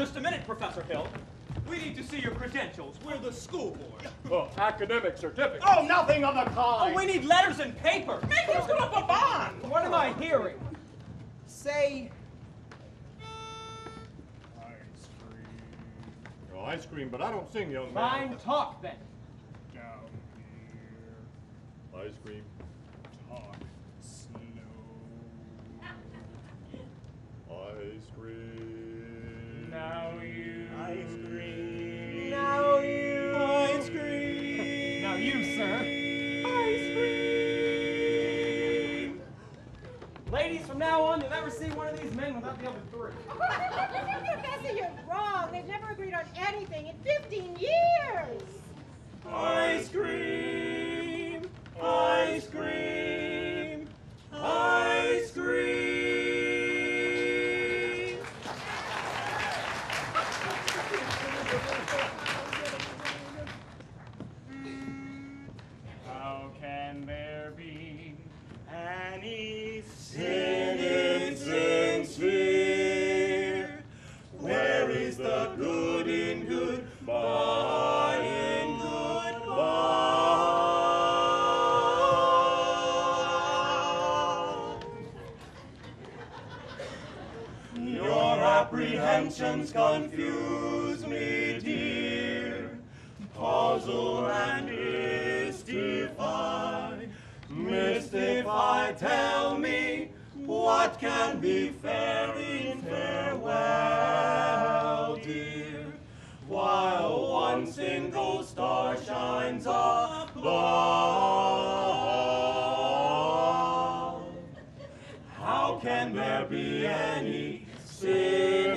just a minute, Professor Hill. We need to see your credentials. We're the school board. Oh, academic certificate. Oh, nothing of the Oh, kind. we need letters and paper. Make us put up a bond. What am I hearing? Say, Ice cream Oh, ice cream, but I don't sing, young fine man. talk then. down here. Ice cream. Talk slow. Ice cream. Now you. Ice cream. Now you. Ice cream. Now you, sir. Ice cream. Ladies, from now on, you'll never see one of these men without the other three. Professor, you're wrong. They've never agreed on anything in 15 good in goodbye in goodbye? Your apprehensions confuse me, dear. Puzzle and mystify, mystify. Tell me what can be fair in farewell. can there be any sin?